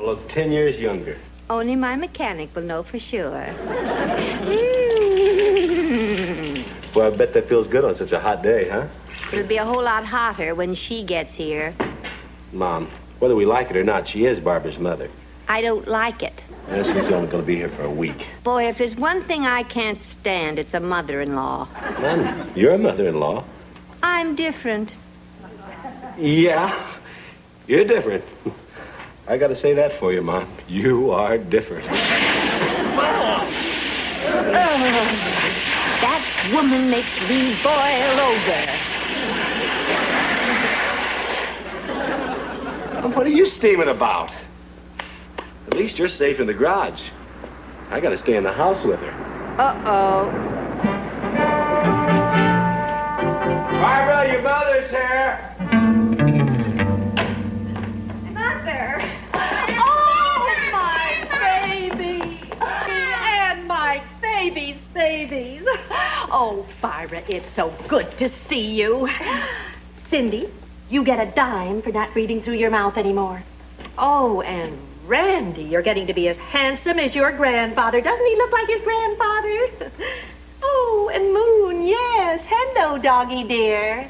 look ten years younger. Only my mechanic will know for sure. Well, I bet that feels good on such a hot day, huh? It'll be a whole lot hotter when she gets here. Mom, whether we like it or not, she is Barbara's mother. I don't like it. And she's only going to be here for a week. Boy, if there's one thing I can't stand, it's a mother-in-law. Mom, you're a mother-in-law. I'm different. Yeah, you're different. I got to say that for you, Mom. You are different. That woman makes me boil over. What are you steaming about? At least you're safe in the garage. I got to stay in the house with her. Uh-oh. Barbara, your mother's here. Oh, Barbara, it's so good to see you. Cindy, you get a dime for not breathing through your mouth anymore. Oh, and Randy, you're getting to be as handsome as your grandfather. Doesn't he look like his grandfather? Oh, and Moon, yes. Hello, doggy dear.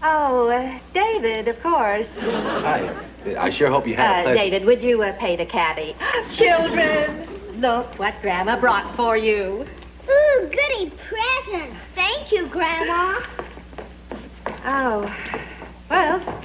Oh, uh, David, of course. Hi. I sure hope you had a Uh. David, would you uh, pay the cabbie? Children, look what Grandma brought for you. Ooh, goody present. Thank you, Grandma. Oh, well,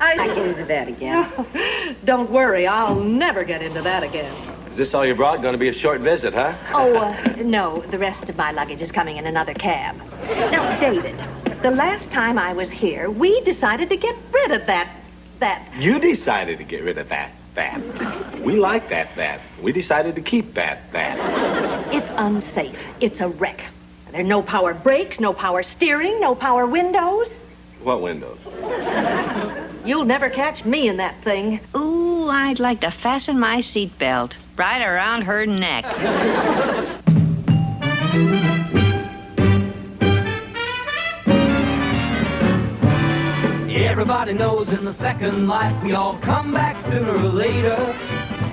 I, I get into that again. Don't worry, I'll never get into that again. Is this all you brought? Going to be a short visit, huh? Oh, uh, no, the rest of my luggage is coming in another cab. Now, David, the last time I was here, we decided to get rid of that, that. You decided to get rid of that, that. We like that, that. We decided to keep that, that. It's unsafe. It's a wreck. There are no power brakes, no power steering, no power windows. What windows? You'll never catch me in that thing. Ooh, I'd like to fasten my seatbelt right around her neck. Everybody knows in the second life we all come back sooner or later.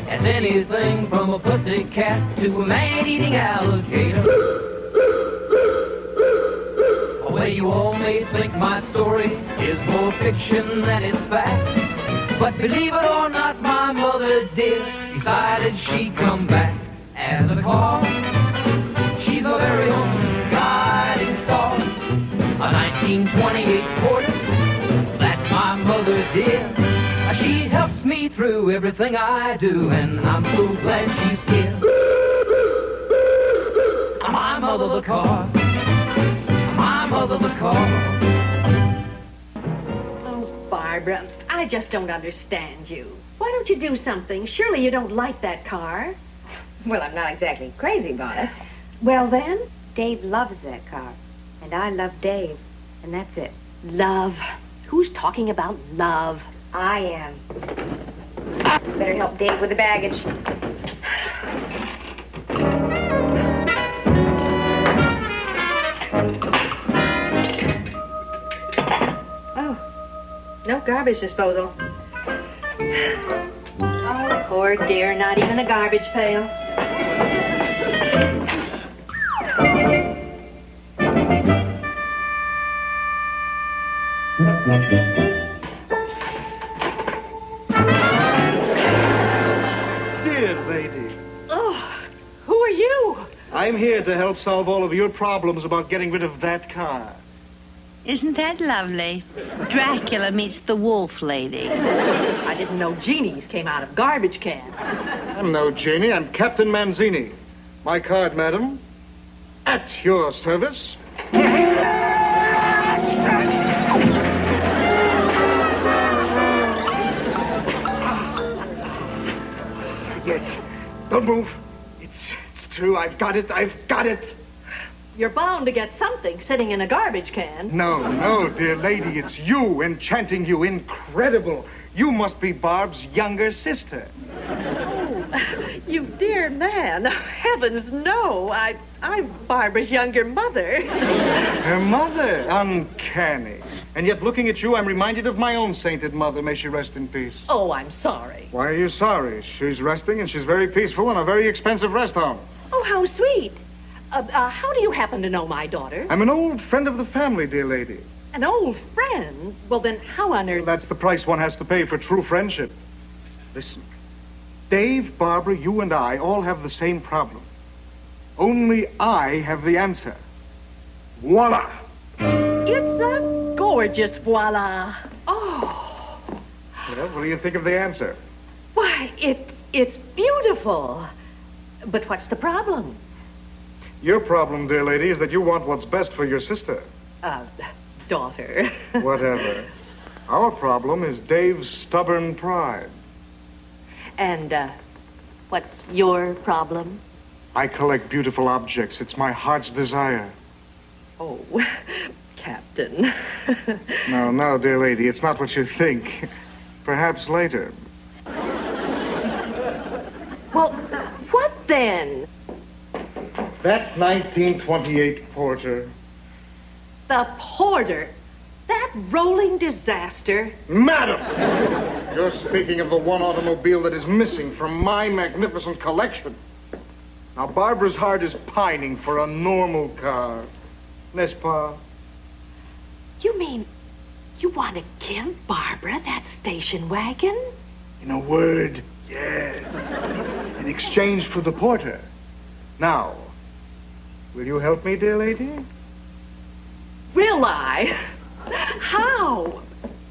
As anything from a pussy cat to a man-eating alligator. Well, you all may think my story is more fiction than it's fact. But believe it or not, my mother did decided she'd come back as a car. She's my very own guiding star. A 1928 Porter, that's my mother dear. Uh, She helps me through everything I do, and I'm so glad she's here. My mother the car, my mother the car. Oh, Barbara, I just don't understand you. Why don't you do something? Surely you don't like that car. Well, I'm not exactly crazy about it. Well, then, Dave loves that car. And I love Dave. And that's it. love. Who's talking about love? I am. Better help Dave with the baggage. Oh, no garbage disposal. Oh, poor dear, not even a garbage pail. Dear lady, Oh, who are you? I'm here to help solve all of your problems about getting rid of that car. Isn't that lovely? Dracula meets the wolf lady. I didn't know genies came out of garbage cans. I'm no genie, I'm Captain Manzini. My card, madam. At your service. Don't move. It's it's true. I've got it. I've got it. You're bound to get something sitting in a garbage can. No, no, dear lady, it's you enchanting you. Incredible. You must be Barb's younger sister. Oh, you dear man. Heavens, no. I, I'm Barbara's younger mother. Her mother. Uncanny. And yet, looking at you, I'm reminded of my own sainted mother. May she rest in peace. Oh, I'm sorry. Why are you sorry? She's resting, and she's very peaceful in a very expensive rest home. Oh, how sweet. Uh, uh, how do you happen to know my daughter? I'm an old friend of the family, dear lady. An old friend? Well, then how on earth... That's the price one has to pay for true friendship. Listen, Dave, Barbara, you and I all have the same problem. Only I have the answer. Voila! It's a gorgeous voila. Oh, Well, what do you think of the answer? why, it's, it's beautiful. But what's the problem? Your problem, dear lady, is that you want what's best for your sister. Uh, daughter. Whatever. Our problem is Dave's stubborn pride. and, uh, what's your problem? I collect beautiful objects. It's my heart's desire. Oh, Captain. No, no, dear lady, it's not what you think. Perhaps later. well, what then? That 1928 Porter. The porter. That rolling disaster. Madam! You're speaking of the one automobile that is missing from my magnificent collection. Now, Barbara's heart is pining for a normal car. N'est-ce pas? You mean you want to give Barbara that station wagon? In a word, yes. In exchange for the porter. Now, will you help me, dear lady? Will I? How?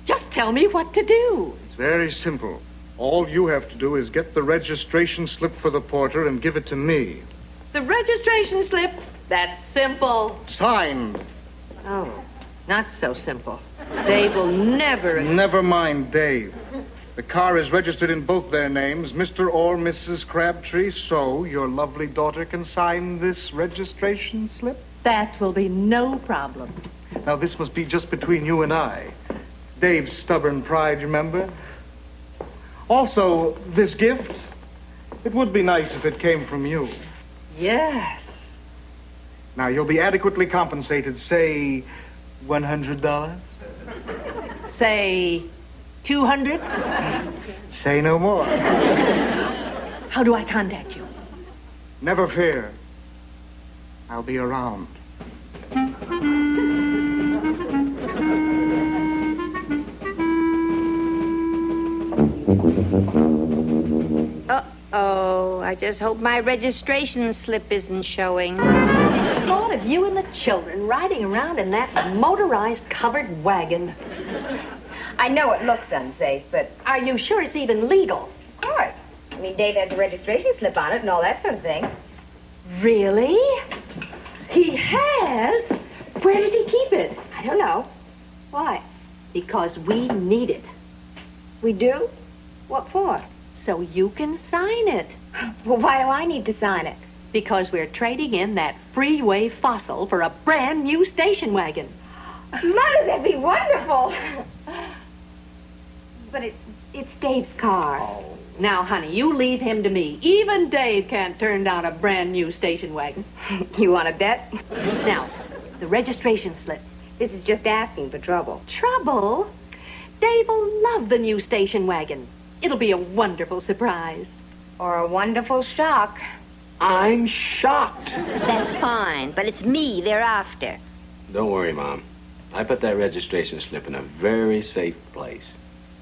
Just tell me what to do. It's very simple. All you have to do is get the registration slip for the porter and give it to me. The registration slip, that's simple. Signed. Oh, not so simple. Dave will never. Never mind, Dave. The car is registered in both their names, Mr. or Mrs. Crabtree, so your lovely daughter can sign this registration slip. That will be no problem. Now, this must be just between you and I. Dave's stubborn pride, remember? Also, this gift, it would be nice if it came from you. Yes. Now, you'll be adequately compensated, say, $100? Say 200? Say no more. How do I contact you? Never fear. I'll be around. Uh-oh. I just hope my registration slip isn't showing. The thought of you and the children riding around in that motorized covered wagon. I know it looks unsafe, but Are you sure it's even legal? of course. I mean, Dave has a registration slip on it and all that sort of thing. Really? He has? Where does he keep it? I don't know. Why? Because we need it. We do? What for? So you can sign it. Well, why do I need to sign it? Because we're trading in that freeway fossil for a brand new station wagon. Mother, that'd be wonderful. But it's it's Dave's car. Oh. Now, honey, you leave him to me. Even Dave can't turn down a brand new station wagon. You want to bet? Now, the registration slip. This is just asking for trouble. Trouble? Dave will love the new station wagon. It'll be a wonderful surprise. Or a wonderful shock. I'm shocked. That's fine, but it's me they're after. Don't worry, Mom. I put that registration slip in a very safe place.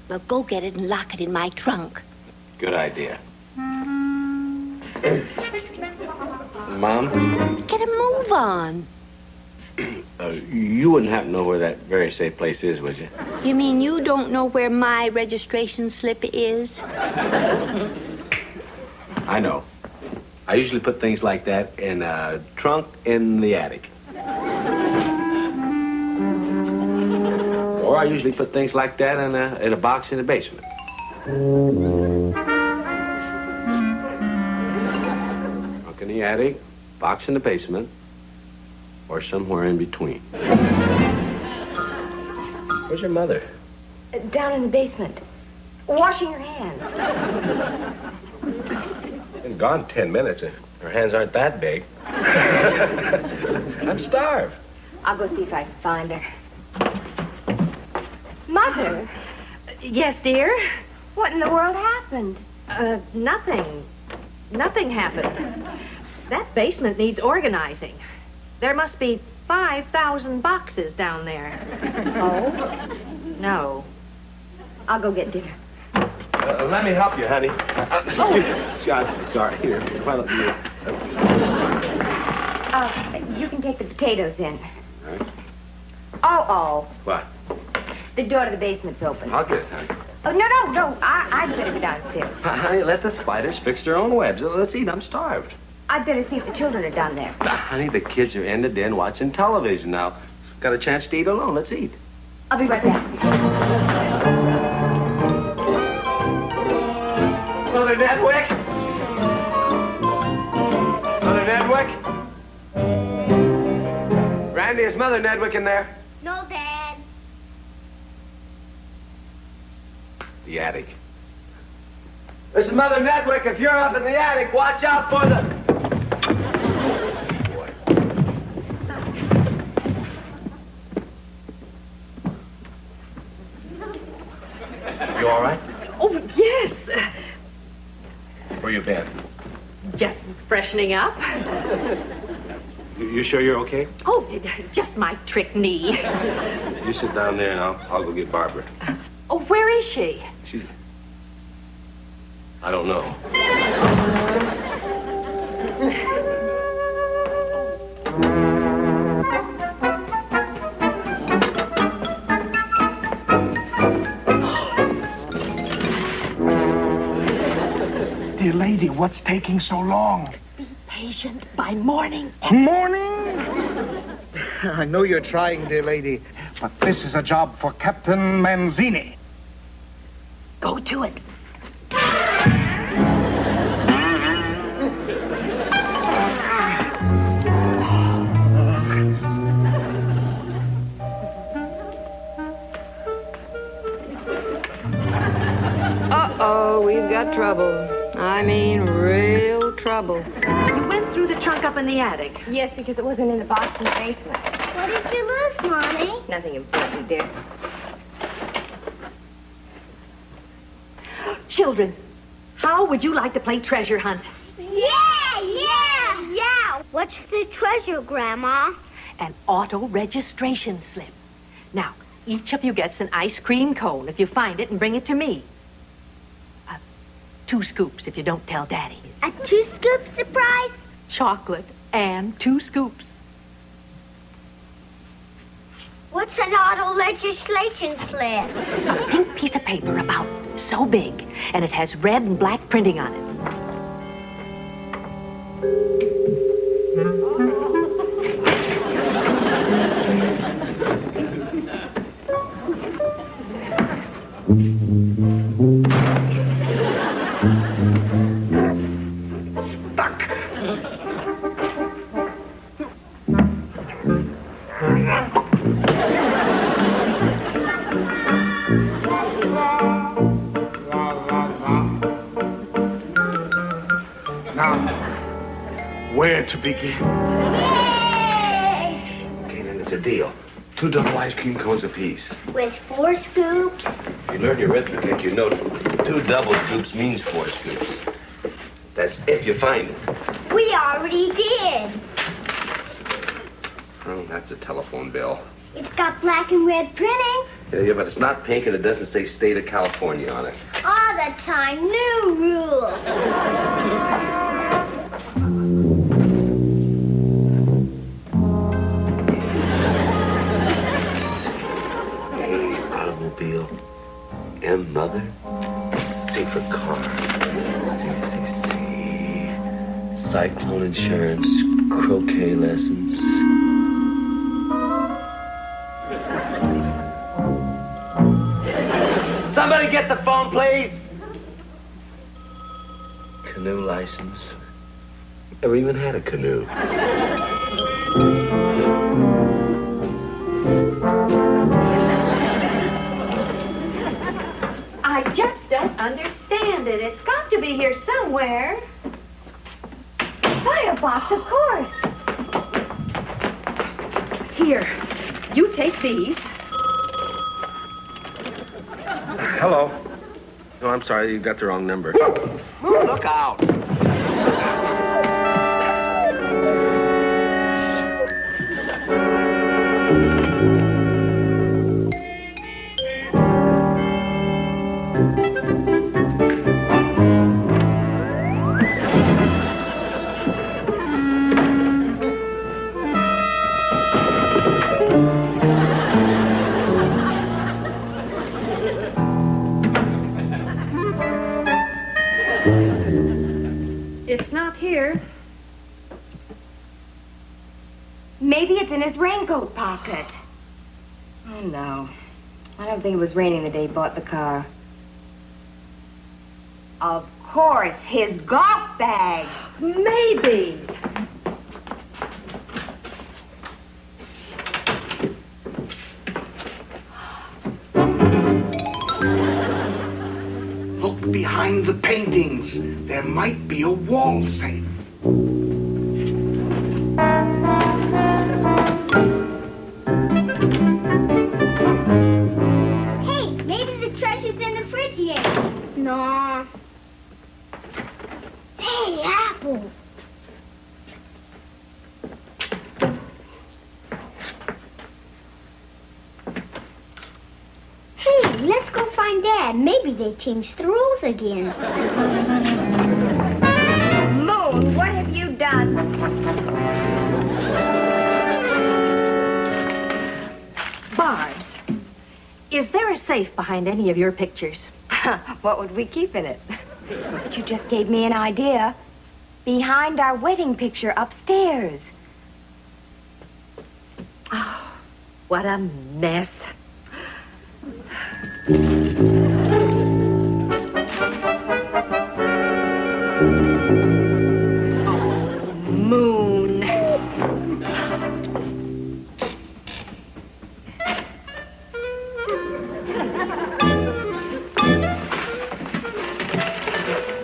Well, go get it and lock it in my trunk. Good idea. Mom, Get a move on. uh, you wouldn't happen to know where that very safe place is, would you? You mean you don't know where my registration slip is? I know. I usually put things like that in a trunk in the attic. Or I usually put things like that in a, in a box in the basement. Trunk in the attic, box in the basement, or somewhere in between. Where's your mother? Down in the basement. Washing her hands. Been gone ten minutes. Her hands aren't that big. I'm starved. I'll go see if I can find her. Mother, Yes, dear? what in the world happened? Uh, nothing. Nothing happened. That basement needs organizing. There must be 5,000 boxes down there. Oh, No. I'll go get dinner. Uh, let me help you, honey. Uh, excuse, Scott, sorry. Here, why don't you... Uh, you can take the potatoes in. All right. Oh, oh, What? the door to the basement's open. I'll get it, honey. Oh, no, no, no, I, I'd better go downstairs. Honey, let the spiders fix their own webs. Let's eat. I'm starved. I'd better see if the children are down there. Ah, honey, the kids are in the den watching television now. Got a chance to eat alone. Let's eat. I'll be right back. Mother Nedwick? Mother Nedwick? Randy, is Mother Nedwick in there? No, Dad. The attic. This is Mother Nedwick. If you're up in the attic, watch out for the... You all right? Oh, yes. Where you been? Just freshening up. You, you sure you're okay? Oh, just my trick knee. You sit down there and I'll, I'll go get Barbara. Oh, where is she? She... I don't know. Dear lady, what's taking so long? Patient by morning. Morning? I know you're trying, dear lady, but this is a job for Captain Manzini. Go to it. Uh-oh, we've got trouble. I mean, real trouble. You went through the trunk up in the attic. Yes, because it wasn't in the box in the basement. What did you lose, Mommy? Nothing important, dear. Children, how would you like to play treasure hunt? Yeah, yeah, yeah. What's the treasure, Grandma? An auto registration slip. Now, each of you gets an ice cream cone if you find it and bring it to me. Uh, two scoops if you don't tell Daddy. A two-scoop surprise? Chocolate and two scoops. What's an auto legislation slip? A pink piece of paper about so big, and it has red and black printing on it. Begin? Yay! Okay, then it's a deal. Two double ice cream cones apiece. With four scoops? If you learn your arithmetic, you know two double scoops means four scoops. That's if you find it. We already did. Oh, that's a telephone bill. It's got black and red printing Yeah, yeah, but it's not pink and it doesn't say state of California on it. all the time. New rules. Cyclone insurance. Croquet lessons. Somebody get the phone, please. Canoe license. Never even had a canoe. I just don't understand it. It's got to be here somewhere. Firebox, of course. Here, you take these. hello. No, I'm sorry. You got the wrong number. Moon, look out. Raincoat pocket. Oh, no. I don't think it was raining the day he bought the car. Of course, his golf bag. Maybe. Look behind the paintings. There might be a wall safe. Dad. Maybe they changed the rules again. Moon, what have you done? Barbs, is there a safe behind any of your pictures? what would we keep in it? But you just gave me an idea. Behind our wedding picture upstairs. Oh, what a mess.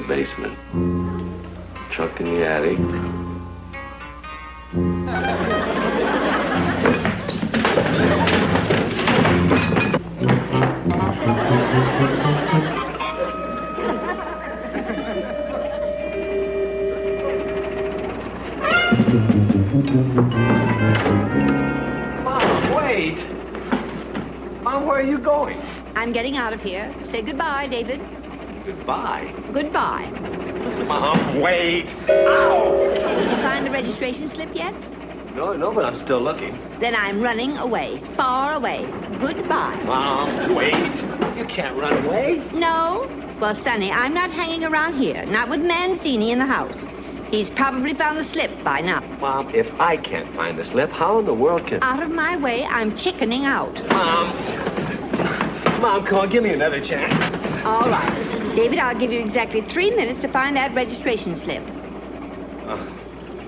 the basement. Trunk in the attic. Mom, wait. Mom, where are you going? I'm getting out of here. Say goodbye, David. Goodbye. Goodbye. Mom, wait. Ow! Did you find the registration slip yet? No, no, but I'm still looking. Then I'm running away. Far away. Goodbye. Mom, wait. You can't run away. No? Well, Sonny, I'm not hanging around here. Not with Manzini in the house. He's probably found the slip by now. Mom, if I can't find the slip, how in the world can... Out of my way, I'm chickening out. Mom. Mom, come on, give me another chance. All right. David, I'll give you exactly three minutes to find that registration slip.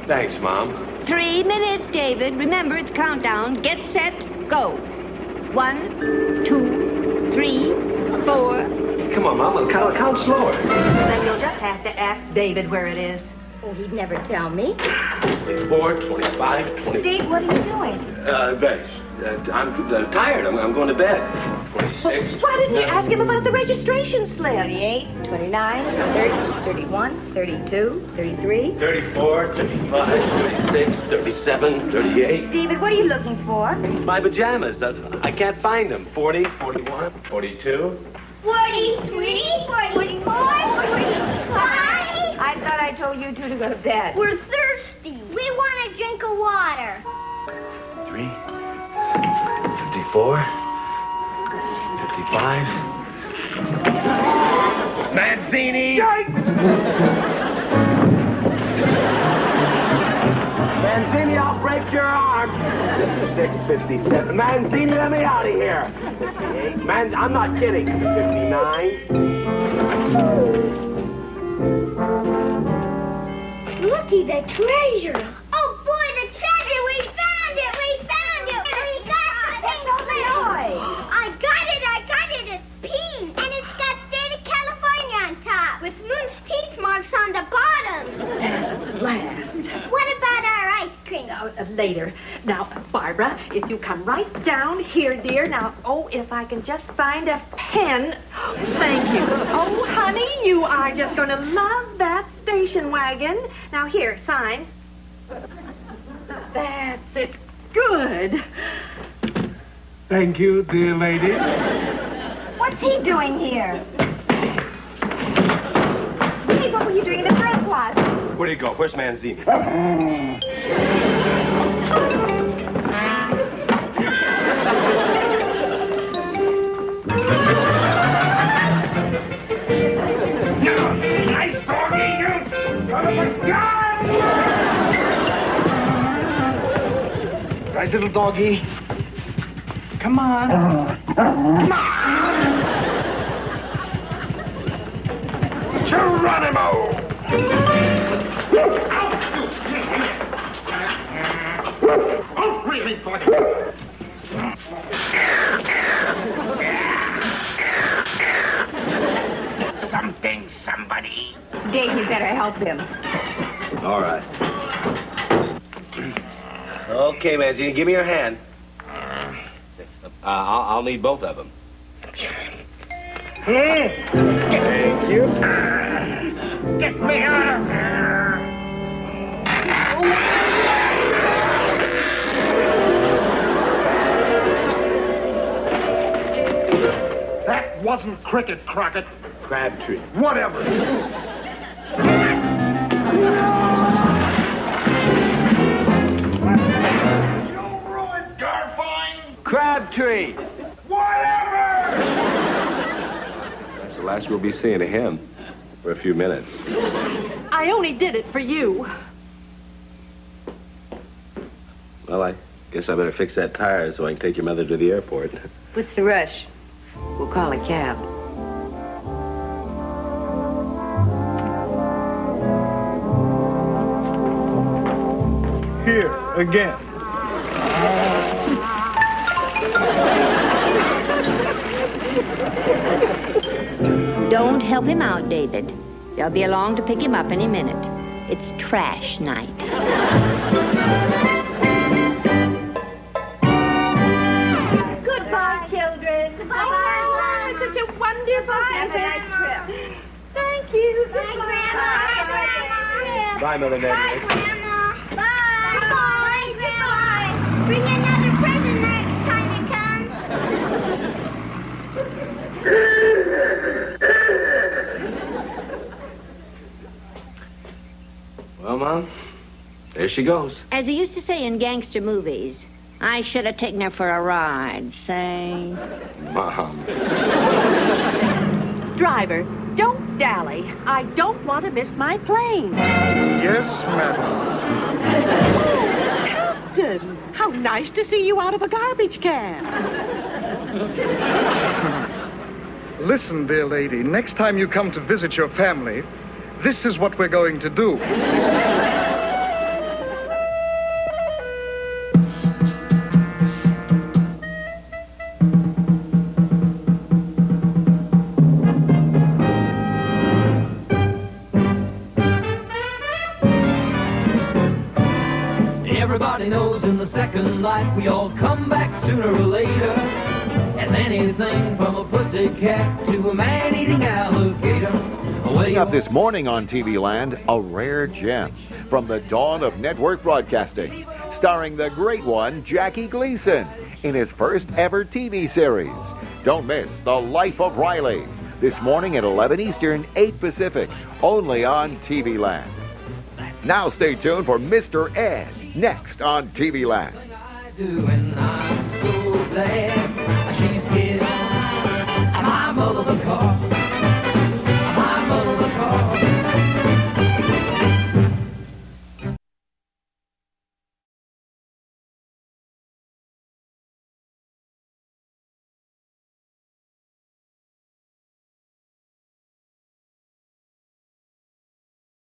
Thanks, Mom. Three minutes, David. Remember, it's countdown. Get set, go. One, two, three, four. Come on, Mom, count, count slower. Then you'll just have to ask David where it is. Oh, he'd never tell me. 24, 25, 20... Dave, what are you doing? Uh, bed. Uh, I'm uh, tired. I'm, I'm going to bed. 26. Why didn't you ask him about the registration slip? 28, 29, 30, 31, 32, 33. 34, 35, 36, 37, 38. David, what are you looking for? My pajamas. I can't find them. 40, 41, 42. 43, 44, 45. I thought I told you two to go to bed. We're thirsty. We want a drink of water. 3, 54, 55. Manzini! Manzini, I'll break your arm. 56, 57. Manzini, let me out of here. 58. Man, I'm not kidding. 59. Looky, the treasure. Oh, boy, the treasure. We found it. We found it. We got the pink slip. I got it. I got it. It's pink. And it's got state of California on top with moon's teeth marks on the bottom. Last. What about our ice uh, later. Now, Barbara, if you come right down here, dear. Now, oh, if I can just find a pen. Thank you. Oh, honey, you are just going to love that station wagon. Now, here, sign. That's it. Good. Thank you, dear lady. What's he doing here? Hey, what were you doing in the front closet? Where'd he go? Where's Manzini? Right, little doggy. Come on. Uh-huh. Uh-huh. Come on. Geronimo! Oh, really, buddy? Something, somebody. Dave, you better help him. All right. Okay, Manzini, give me your hand. Uh, I'll, I'll need both of them. Thank you. Get me out of here! That wasn't cricket, Crockett. Crabtree. Whatever. Crabtree! Whatever! That's the last we'll be seeing of him for a few minutes. I only did it for you. Well, I guess I better fix that tire so I can take your mother to the airport. What's the rush? We'll call a cab. Here, again. Don't help him out, David. They'll be along to pick him up any minute. It's trash night. Goodbye, children. Bye-bye, Oh, such a wonderful Have a nice trip. Thank you. Bye, Grandma. Bye, Bye, Grandma. Bye, Grandma. Bye. Bye, Grandma. Bring another present next time you come. Well, Mom, there she goes. As they used to say in gangster movies, I should have taken her for a ride, say. Mom. Driver, don't dally. I don't want to miss my plane. Yes, madam. Captain, how nice to see you out of a garbage can. Listen, dear lady, next time you come to visit your family, this is what we're going to do. Everybody knows in the second life we all come back sooner or later. As anything from a pussycat to a man-eating alligator. Coming up this morning on TV Land, a rare gem from the dawn of network broadcasting, starring the great one, Jackie Gleason, in his first ever TV series. Don't miss The Life of Riley, this morning at 11 Eastern, 8 Pacific, only on TV Land. Now stay tuned for Mr. Ed, next on TV Land.